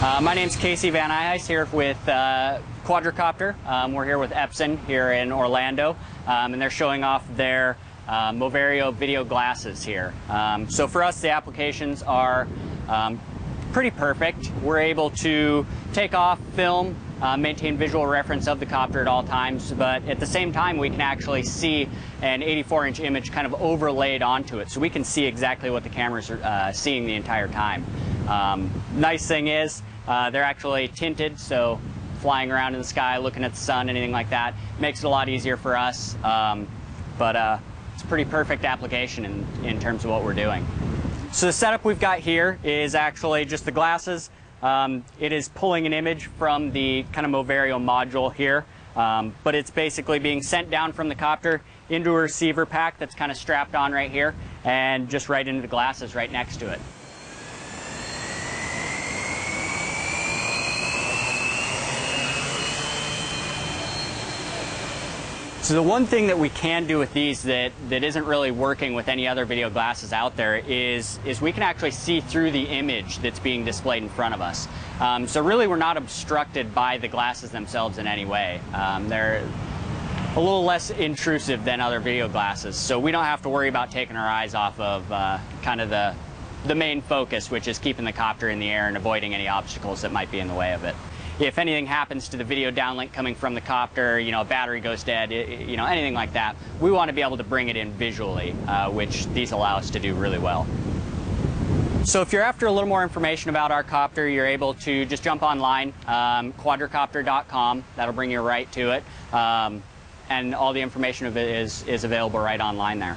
Uh, my name's Casey Van Nyhuis here with uh, Quadrocopter. Um, we're here with Epson here in Orlando, um, and they're showing off their uh, Moverio video glasses here. Um, so for us, the applications are um, pretty perfect. We're able to take off, film, uh, maintain visual reference of the copter at all times, but at the same time, we can actually see an 84-inch image kind of overlaid onto it, so we can see exactly what the camera's are uh, seeing the entire time. Um, nice thing is, uh, they're actually tinted, so flying around in the sky, looking at the sun, anything like that, makes it a lot easier for us. Um, but uh, it's a pretty perfect application in, in terms of what we're doing. So the setup we've got here is actually just the glasses. Um, it is pulling an image from the kind of Moverio module here, um, but it's basically being sent down from the copter into a receiver pack that's kind of strapped on right here and just right into the glasses right next to it. So the one thing that we can do with these that, that isn't really working with any other video glasses out there is, is we can actually see through the image that's being displayed in front of us. Um, so really we're not obstructed by the glasses themselves in any way. Um, they're a little less intrusive than other video glasses, so we don't have to worry about taking our eyes off of uh, kind of the, the main focus, which is keeping the copter in the air and avoiding any obstacles that might be in the way of it if anything happens to the video downlink coming from the copter, you know, a battery goes dead, you know, anything like that, we want to be able to bring it in visually, uh, which these allow us to do really well. So if you're after a little more information about our copter, you're able to just jump online, um, quadrocopter.com. That'll bring you right to it. Um, and all the information of it is, is available right online there.